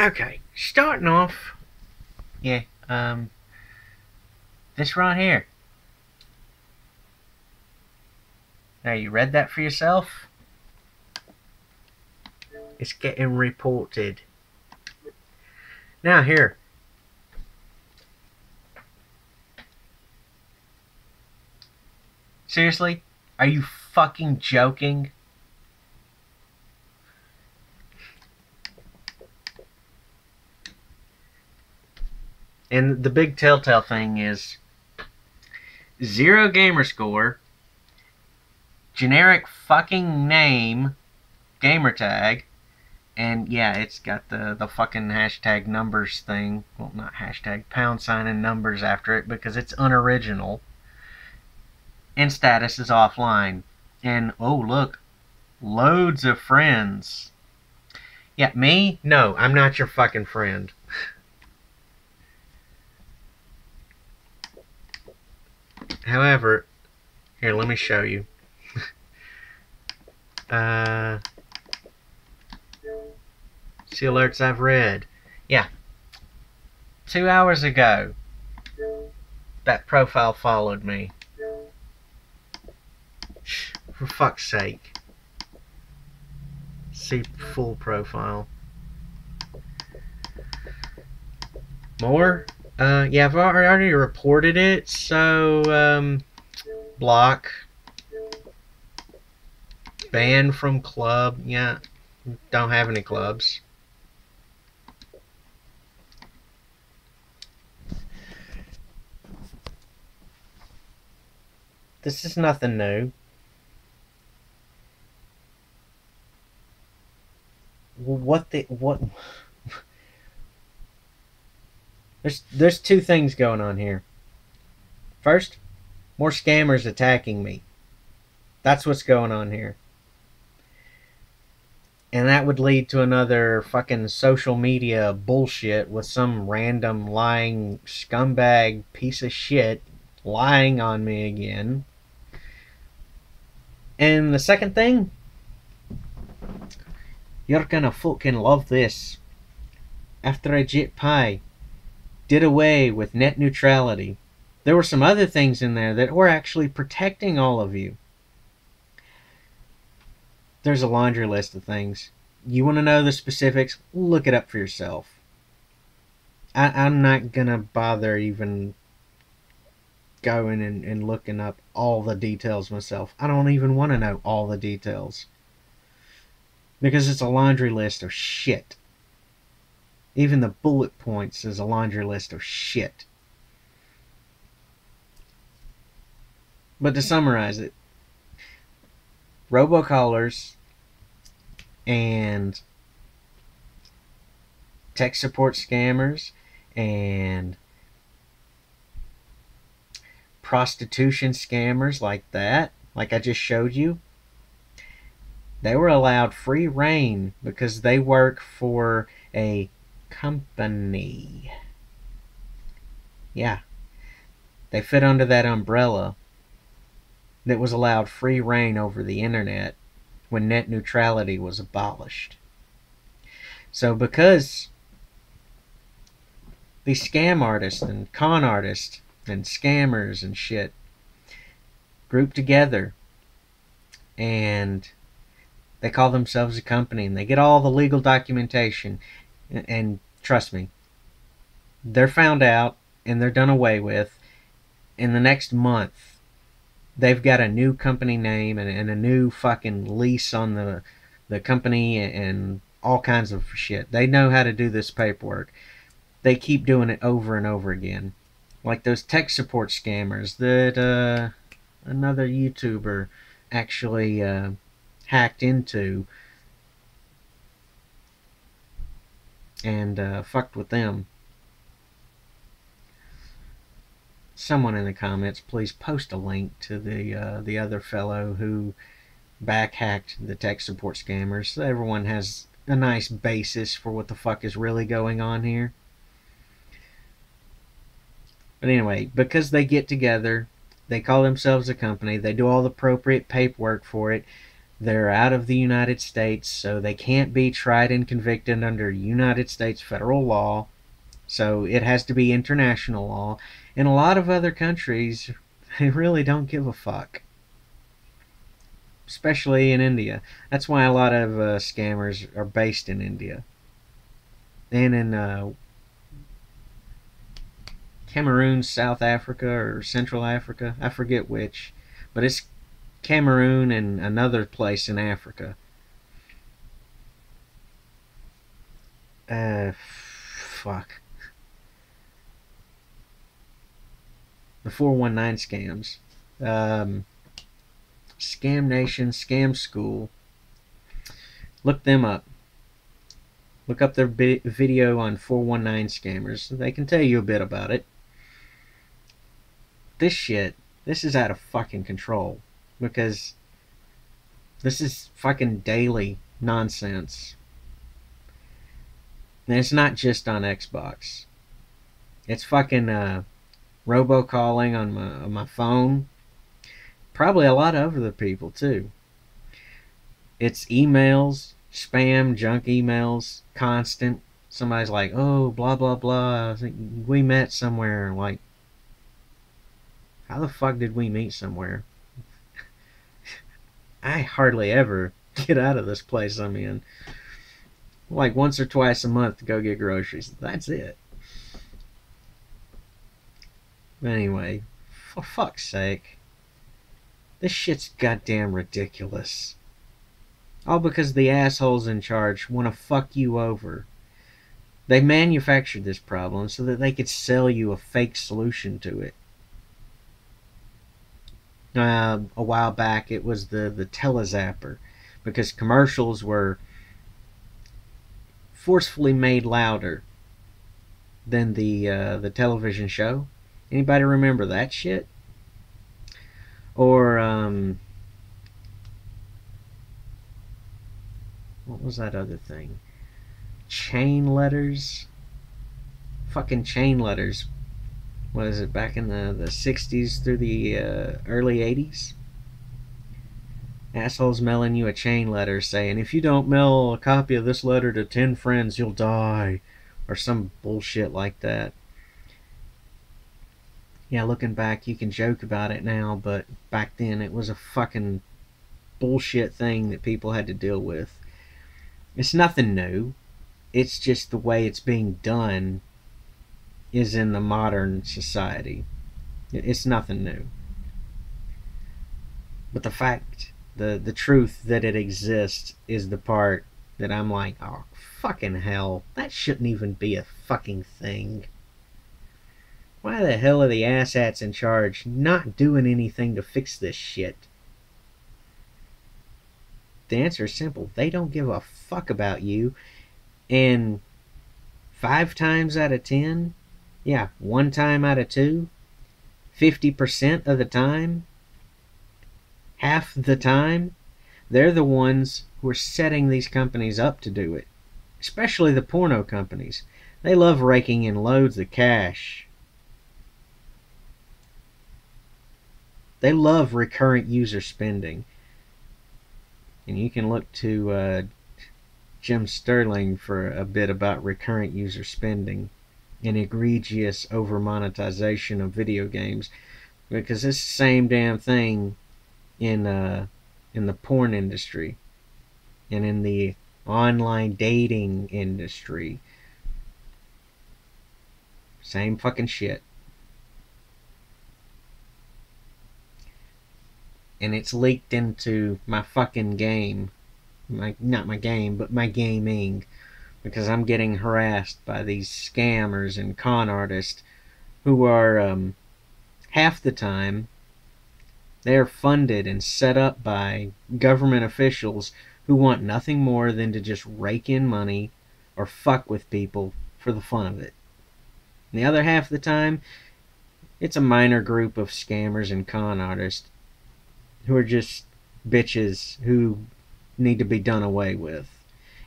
Okay, starting off. Yeah, um, this right here. Now, you read that for yourself? It's getting reported. Now, here. Seriously? Are you fucking joking? And the big telltale thing is zero gamer score, generic fucking name, gamer tag, and yeah, it's got the, the fucking hashtag numbers thing. Well, not hashtag, pound sign and numbers after it because it's unoriginal. And status is offline. And oh, look, loads of friends. Yeah, me? No, I'm not your fucking friend. However, here, let me show you. uh, see alerts I've read. Yeah. Two hours ago, that profile followed me. For fuck's sake. See full profile. More? Uh, yeah, I've already reported it, so, um, block. Ban from club, yeah, don't have any clubs. This is nothing new. What the, what... There's there's two things going on here. First, more scammers attacking me. That's what's going on here. And that would lead to another fucking social media bullshit with some random lying scumbag piece of shit lying on me again. And the second thing, you're gonna fucking love this. After Ajit Pai did away with net neutrality. There were some other things in there that were actually protecting all of you. There's a laundry list of things. You want to know the specifics? Look it up for yourself. I, am not going to bother even going and, and looking up all the details myself. I don't even want to know all the details. Because it's a laundry list of shit. Even the bullet points is a laundry list of shit. But to hmm. summarize it, robocallers and tech support scammers and prostitution scammers like that, like I just showed you, they were allowed free reign because they work for a company. Yeah. They fit under that umbrella that was allowed free reign over the internet when net neutrality was abolished. So because these scam artists and con artists and scammers and shit group together and they call themselves a company and they get all the legal documentation and trust me, they're found out and they're done away with. In the next month, they've got a new company name and, and a new fucking lease on the the company and all kinds of shit. They know how to do this paperwork. They keep doing it over and over again. Like those tech support scammers that uh, another YouTuber actually uh, hacked into and uh, fucked with them. Someone in the comments, please post a link to the uh, the other fellow who backhacked the tech support scammers, so everyone has a nice basis for what the fuck is really going on here. But anyway, because they get together, they call themselves a company, they do all the appropriate paperwork for it, They're out of the United States, so they can't be tried and convicted under United States federal law. So it has to be international law. In a lot of other countries, they really don't give a fuck. Especially in India. That's why a lot of uh, scammers are based in India. And in uh, Cameroon, South Africa, or Central Africa. I forget which. But it's Cameroon and another place in Africa. Uh, fuck. The 419 scams. Um, Scam Nation, Scam School. Look them up. Look up their video on 419 scammers. They can tell you a bit about it. This shit, this is out of fucking control because this is fucking daily nonsense. And it's not just on Xbox. It's fucking uh, robocalling on my on my phone. Probably a lot of other people too. It's emails, spam, junk emails, constant. Somebody's like, "Oh, blah blah blah. I think we met somewhere." Like, how the fuck did we meet somewhere? I hardly ever get out of this place I'm in. Like once or twice a month to go get groceries. That's it. Anyway, for fuck's sake. This shit's goddamn ridiculous. All because the assholes in charge want to fuck you over. They manufactured this problem so that they could sell you a fake solution to it uh, a while back it was the the telezapper because commercials were forcefully made louder than the uh, the television show. Anybody remember that shit? Or um, what was that other thing? Chain letters. Fucking chain letters what is it back in the, the 60s through the uh, early 80s assholes mailing you a chain letter saying if you don't mail a copy of this letter to 10 friends you'll die or some bullshit like that. Yeah looking back you can joke about it now but back then it was a fucking bullshit thing that people had to deal with. It's nothing new. It's just the way it's being done is in the modern society. It's nothing new. But the fact, the, the truth that it exists is the part that I'm like, oh, fucking hell, that shouldn't even be a fucking thing. Why the hell are the asshats in charge not doing anything to fix this shit? The answer is simple. They don't give a fuck about you. And five times out of ten, yeah, one time out of two, 50% of the time, half the time, they're the ones who are setting these companies up to do it. Especially the porno companies. They love raking in loads of cash. They love recurrent user spending. And you can look to uh, Jim Sterling for a bit about recurrent user spending an egregious over monetization of video games because the same damn thing in uh, in the porn industry and in the online dating industry. Same fucking shit. And it's leaked into my fucking game. My not my game, but my gaming because I'm getting harassed by these scammers and con artists who are um, half the time they're funded and set up by government officials who want nothing more than to just rake in money or fuck with people for the fun of it. And the other half of the time, it's a minor group of scammers and con artists who are just bitches who need to be done away with.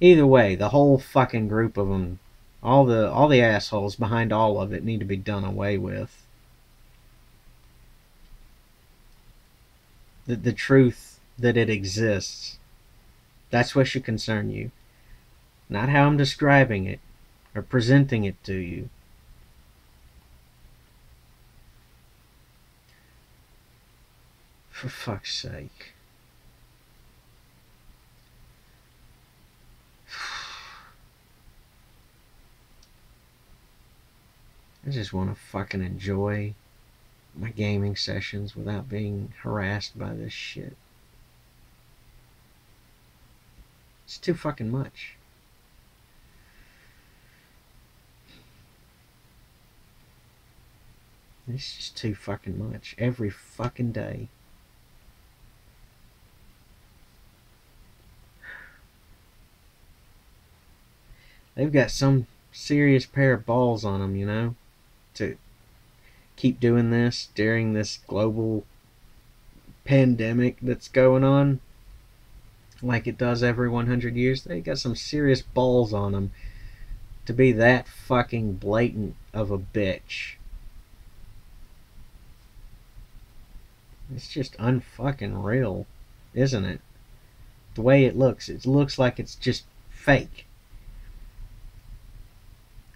Either way, the whole fucking group of them, all the all the assholes behind all of it need to be done away with. The the truth that it exists That's what should concern you. Not how I'm describing it or presenting it to you. For fuck's sake. I just want to fucking enjoy my gaming sessions without being harassed by this shit. It's too fucking much. It's just too fucking much every fucking day. They've got some serious pair of balls on them, you know, to keep doing this during this global pandemic that's going on like it does every 100 years. They got some serious balls on them to be that fucking blatant of a bitch. It's just unfucking real, isn't it? The way it looks, it looks like it's just fake.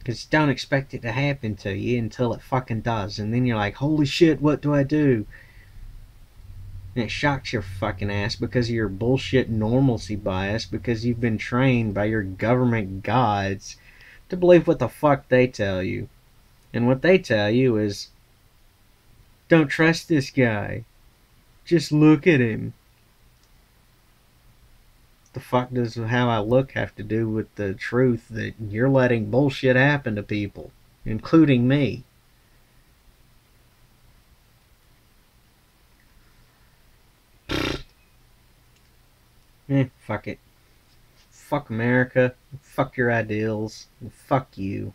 Because don't expect it to happen to you until it fucking does. And then you're like, holy shit, what do I do? And it shocks your fucking ass because of your bullshit normalcy bias because you've been trained by your government gods to believe what the fuck they tell you. And what they tell you is don't trust this guy. Just look at him. The fuck does how I look have to do with the truth that you're letting bullshit happen to people, including me? Eh, fuck it. Fuck America. Fuck your ideals. Fuck you.